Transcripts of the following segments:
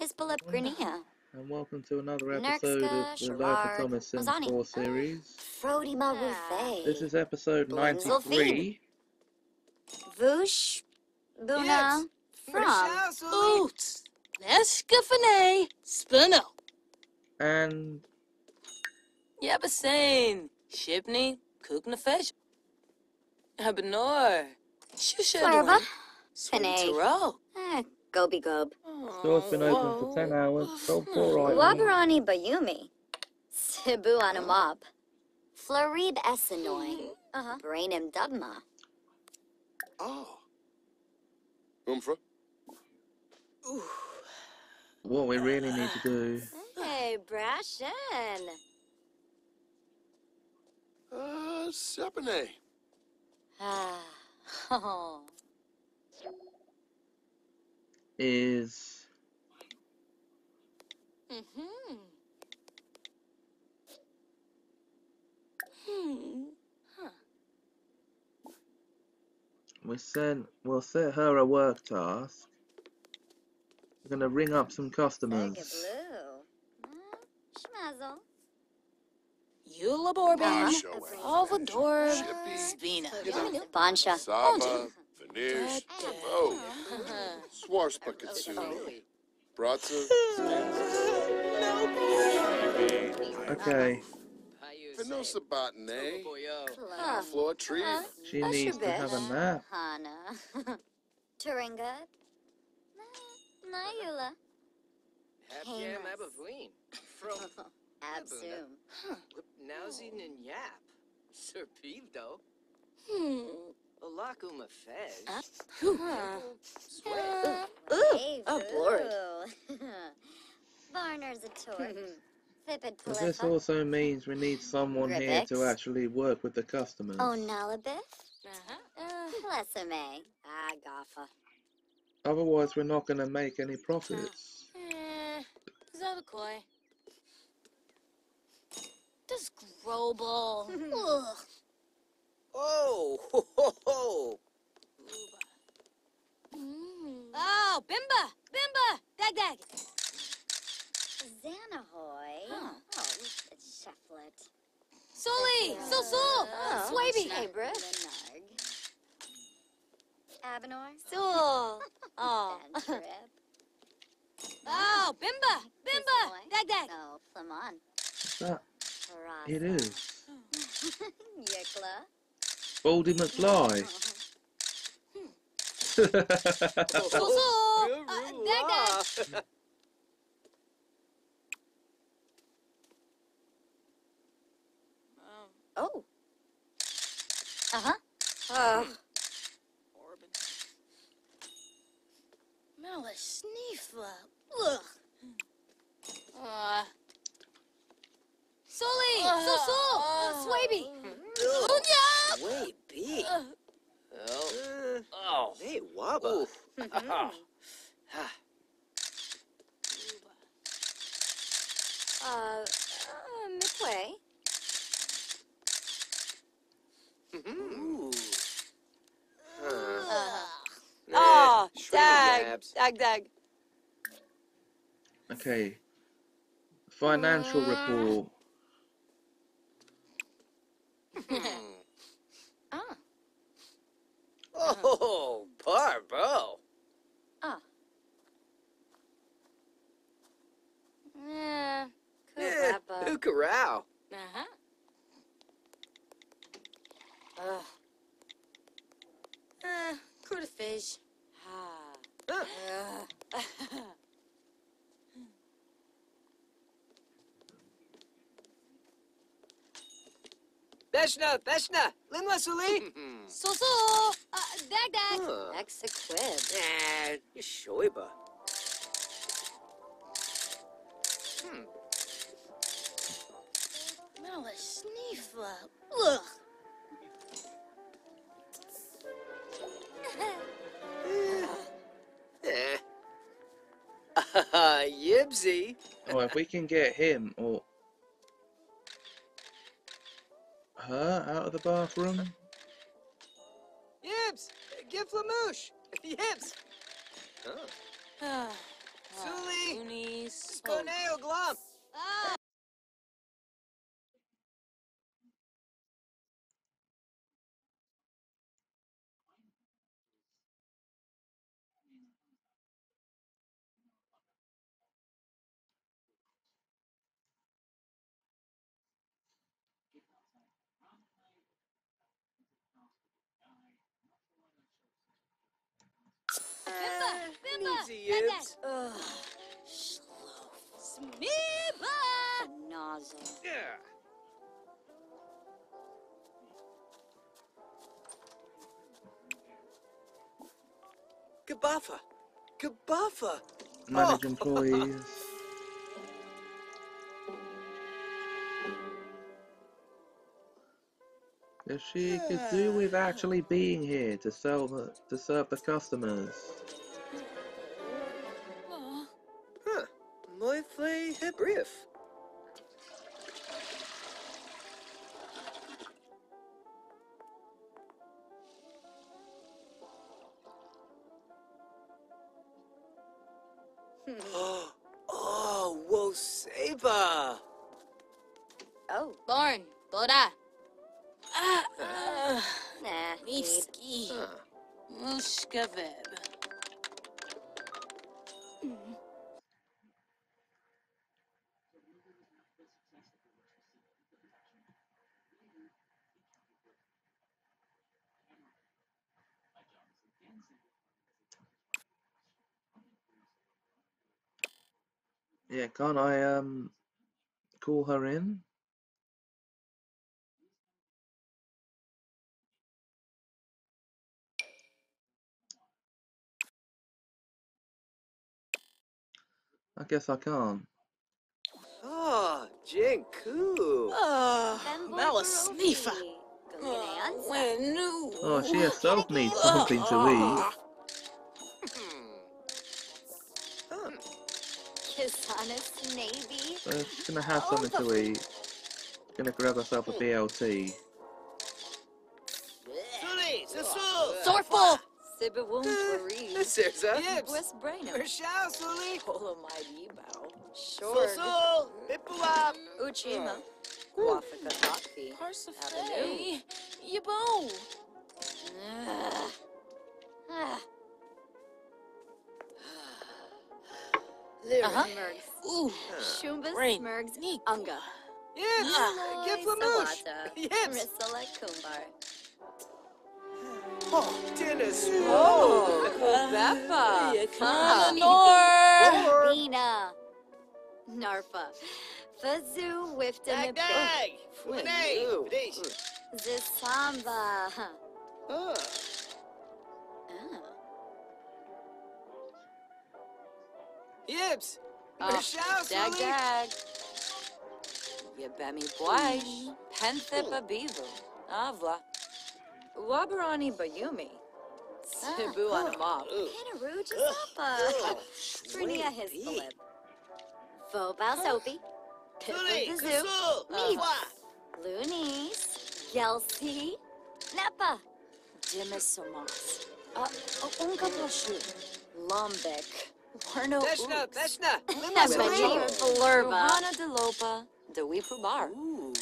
Hispalip Grinia. And welcome to another episode Nerxka, of the Life of Thomas Sims Mazzani. 4 series. Frody Marufe. This is episode Blinzelfine. 93. Voosh. Buna. From. Oot. Neskafane. Spino. And Yabasain. Shipney. Kuknafesh. Habanor. Flarba. Shusha. Fene. Swintero. Gobi Gob. store's been open for 10 hours. Sold 4 items. Wabarani Bayumi. Sibu Anamab. Florib Essenoi. Uh-huh. Brainim Dubma. Oh. Umfra? What we really need to do. Hey, Brashen. Uh, Sepane. Ah. Oh. Is Mm-hmm. Hmm. we sent we'll set her a work task. We're gonna ring up some customers. Blue. Schmazzle. Eula Borban. Alvador. Shippy. Spina. Bansha. Saba. Veneers. Dad. Oh. Swarspakatsuni. Bratza. Okay, Venosa Botane. Huh. Floor tree. she needs to have a nap. Hana. Turinga. Nayula. Hapjam Painless. Abavleen. From Absum. Nowsy and Yap. Sir Peevdo. Hmm. Olaku Mafez. Huh. Sway. Hey, oh, boo. Barner's a torch. But this also means we need someone here to actually work with the customers. Oh, Nalabith. Uh-huh. Uh, Plessame. Ah, Gaffa. Otherwise, we're not gonna make any profits. Eh. Zavakoi. This Grobel. Ugh. Oh, ho, ho, ho. Mm. Oh, Bimba! Bimba! Dag dag! Xanahoy. Huh. Oh, it's Shefflet. Soli! So so! Oh. Swaby! Hey, Bruce. Abenor. So. Oh. Oh, Bimba! Bimba! Boy. Dag dag! Oh, Flamon. That it is. Yikla. Baldy McFly. So so! Uh, dag dag! Oh. Uh-huh. Oh. Orbin. Melisneefla. Ugh. Uh. Soli! So so! Uh, Swaby! Unya! Way B. Uh, Oh. Oh. Hey, Waba. Oh. Ha. Uh, uh, Midway. Ooh. Huh. uh, Oh, dag! Dag dag! okay. Financial report. Ah. Oh, Barbo. Ah. Yeah. Eh, Ukarao. Uh-huh. Ugh. Uh, Cruda fish. Ah. Huh. Uh. Beshna, Beshna. Limla Suli. So so! Uh, dag dag! Huh. Exequib. Nah, you shoiba. Hmm. Melisneefla. Ugh. Eh. Yibsy. Oh, if we can get him or her out of the bathroom. Yibs. Give Flamoosh. Yibs. Oh. Ah. Suli. Easy, Yibs. Ugh. Smiba! Nozzle. Yeah. Gabafa. Gabafa. Manage Oh. employees. If she could do with actually being here to sell the to serve the customers. Moifle Hebrief. oh, oh, Woseba. Oh, Lorn, Dora. Yeah, can't I um call her in? I guess I can't. Oh, Jenku. Ah, Femboy Mela Barofi. Snifa. Oh, she herself needs something to eat. Kisanis Navy. So she's gonna have something to oh, eat. Gonna grab herself a BLT. Sorful. Sibawum Paris. Serza. West Brainham. Hershao, Suli. Olomide bow. Short. Bipuap. Uchima. Wafika Taki. Parsifal. Yabo. Ah. Ah. Ugh. Ah, Uh-huh. Mergs. Ooh. Shumbus Brain. Mergs. Nick. Unga. Yes. Aloy Giflamoosh. Sawata. Yes. Risala Kumbar. Oh, Dennis. Oh, Beppa. Ah. Nor. Narfa. Fazoo Wifta Dag, dag. Renee. Zisamba. Huh. Yibs. Ah, Hershao, Dag Suli. dag. Yabemi Bwaish. Penthepa Beaver. Avla. Wabarani Bayumi. Sibu Anamab. Ooh. Pinaru Jasapa. Trinia Hisbalib. Vobal Soapy. Suli. Pitbull Zoo. Kasul. Meep. Mwa. Loonies. Gelsi. Nepa. Dimisomas. Uh, Unka Pashu. Lumbek. Warno Deshna. Deshna. Nebajir Blurba. Ruhana de Lopa. De Wipubar. Ooh.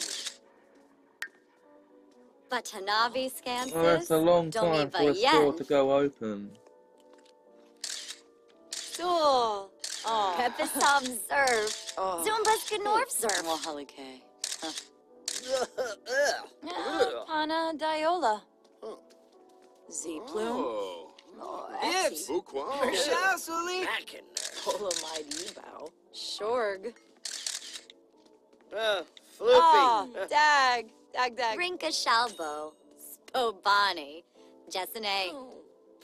Batanavi Scansus. Oh, it's a long time for a store to go open. Sul. Oh. Pepisam Zerv. Oh. Zumbas Gnorf Zerv. Mohalike. Ugh. Pana Diola. Oh. Z Plume. Oh. Yibs. Buquan. Hershao, Suli. Olomide Bow. Shorg. Uh, Ah, Floopy. Dag. Dag Dag. Rinka Shalbo. Spobani. Jessene.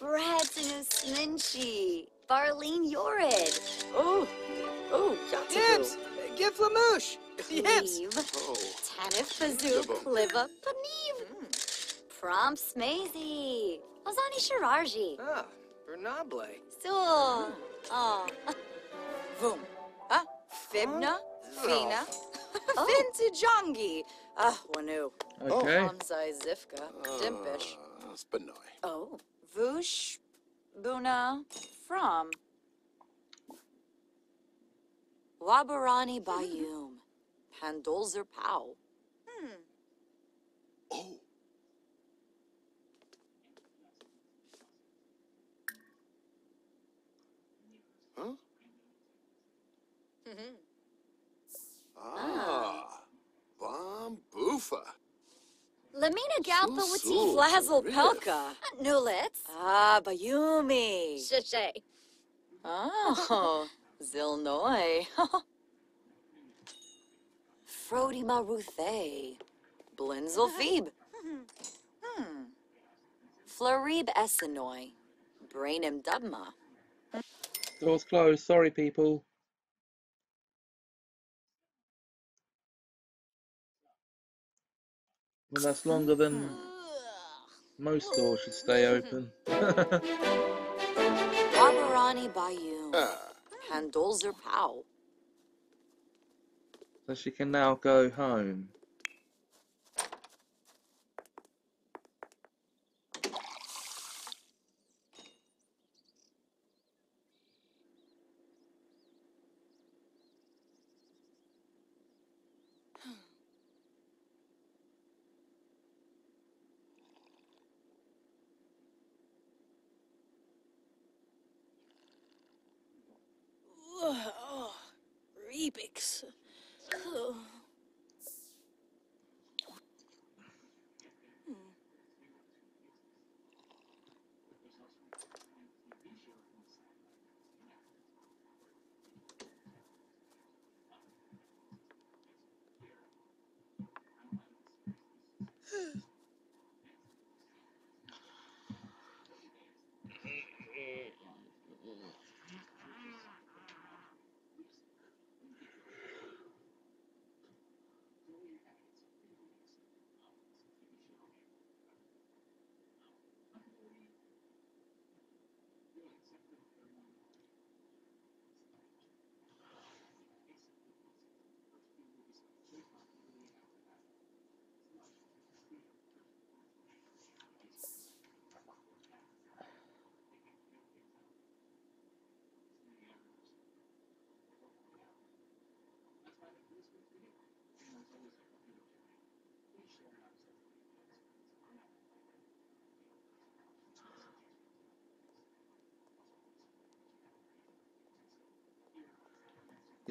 Bradenu Sminchi. Barlene Yorid. Oh. Oh, Yibs. Giflamoosh. Yibs. Cleve. Oh. Tanif Bazoo. Zibum. Pliva. Paniv. Prom Smazy. Ozani Shiraji. Ah, Bernable. Sul. Oh. Vum. Ah, Fibna. Fina. Oh. Vintajongi. Ah, Wanu. Okay. Hamzai Zifka. Dimpish. Ah, Spinoy. Oh. Vush. Buna. From. Wabarani Bayum. Pandolzer Pow. Oh. Huh? Ah. Bombufa. Lamina Galpa Sul, Wati. sul. Flazzle Riff. Pelka. Nulitz. Ah, Bayumi. Shishay. Oh, Zilnoy. Frody Maruthe. Blinzelfeeb. Hmm. Florib Essenoy. Brainim Dubma. Doors closed. Sorry, people. Well, that's longer than most doors should stay open. Barbarani Bayou. Handolzer Pow. so she can now go home. Oh, Rebix. Oh.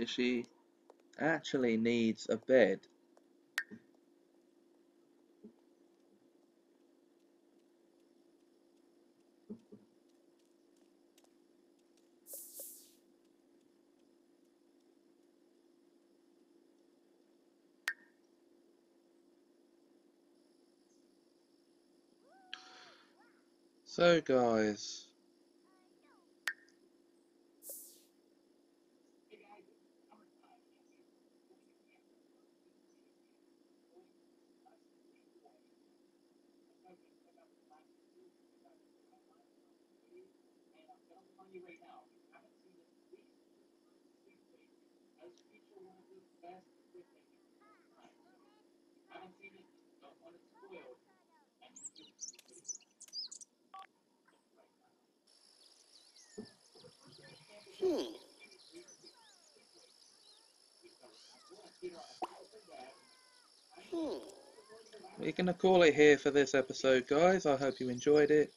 She actually needs a bed. So guys, hmm. We're gonna call it here for this episode, guys. I hope you enjoyed it.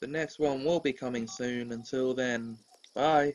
The next one will be coming soon. Until then, bye.